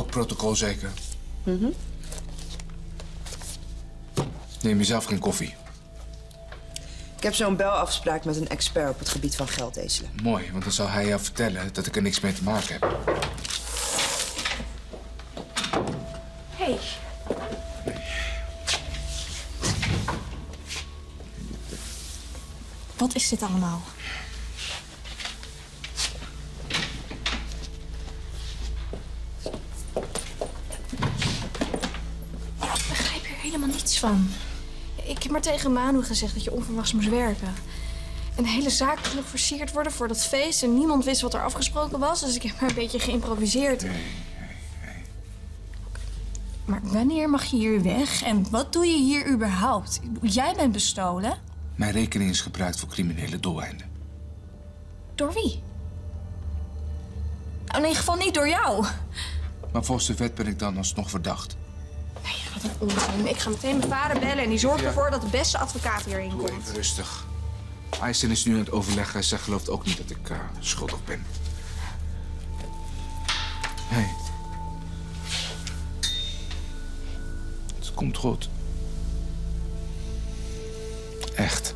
protocol zeker? Mhm. Neem jezelf geen koffie. Ik heb zo'n belafspraak met een expert op het gebied van geldezelen. Mooi, want dan zal hij jou vertellen dat ik er niks mee te maken heb. Hey. Wat is dit allemaal? Ik begrijp hier helemaal niets van. Ik heb maar tegen Manu gezegd dat je onverwachts moest werken. En de hele zaak moest nog versierd worden voor dat feest. En niemand wist wat er afgesproken was. Dus ik heb maar een beetje geïmproviseerd. Maar wanneer mag je hier weg? En wat doe je hier überhaupt? Jij bent bestolen. Mijn rekening is gebruikt voor criminele doeleinden. Door wie? Nou, in ieder geval niet door jou. Maar volgens de wet ben ik dan alsnog verdacht. Wat een onzin. Ik ga meteen mijn vader bellen en die zorgt Ja. ervoor dat de beste advocaat hierin Doe komt. even rustig. Aysen is nu aan het overleggen. Zij gelooft ook niet dat ik eh, schuldig ben. Hé. Hey. Het komt goed. Echt.